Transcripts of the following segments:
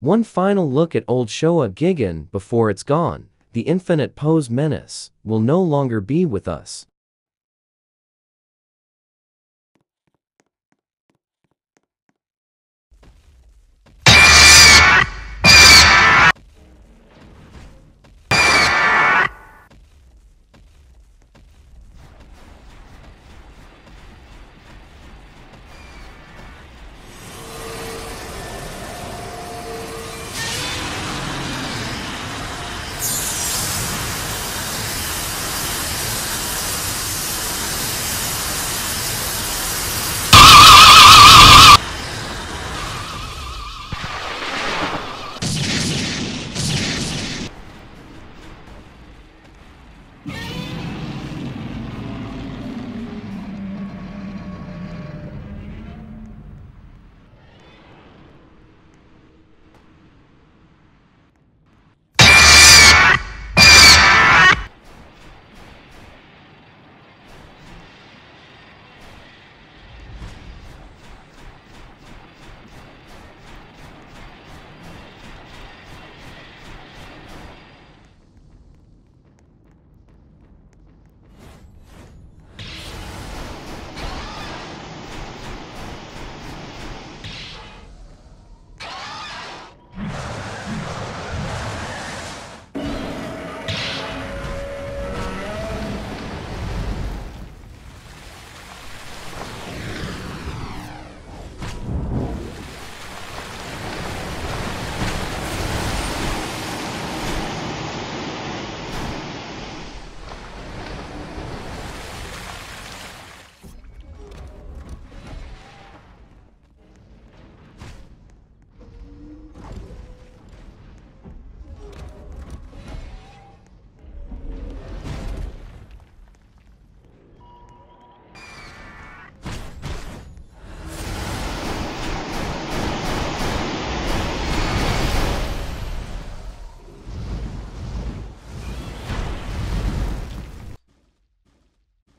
One final look at old Showa Gigan before it's gone, the infinite pose menace will no longer be with us.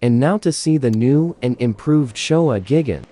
And now to see the new and improved Showa Gigan.